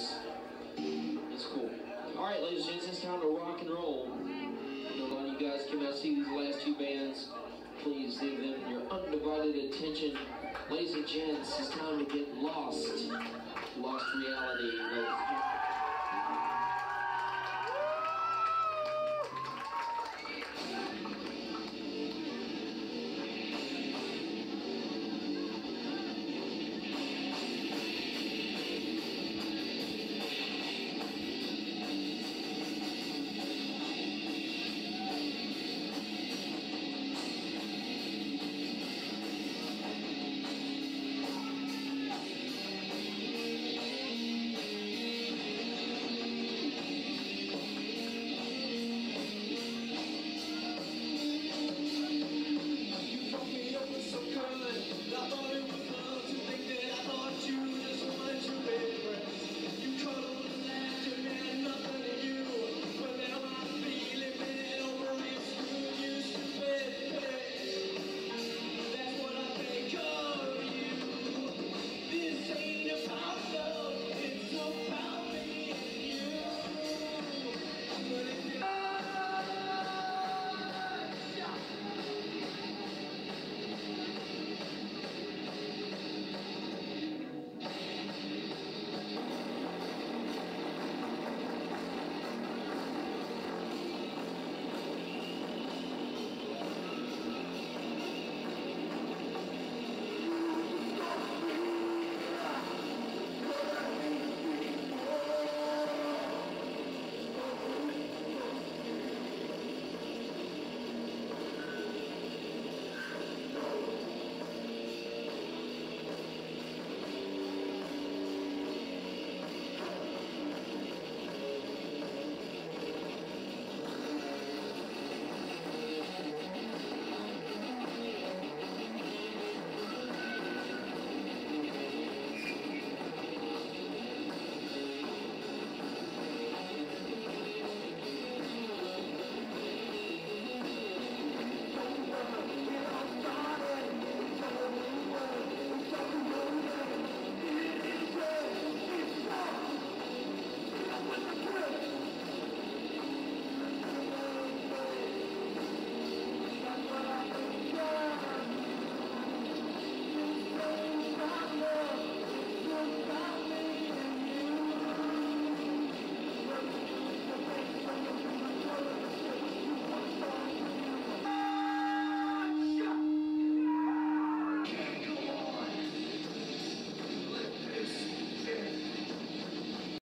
is it's cool. All right, ladies and gents, it's time to rock and roll. I know a lot of you guys came out to see these last two bands. Please give them your undivided attention. Ladies and gents, it's time to get lost. Lost reality.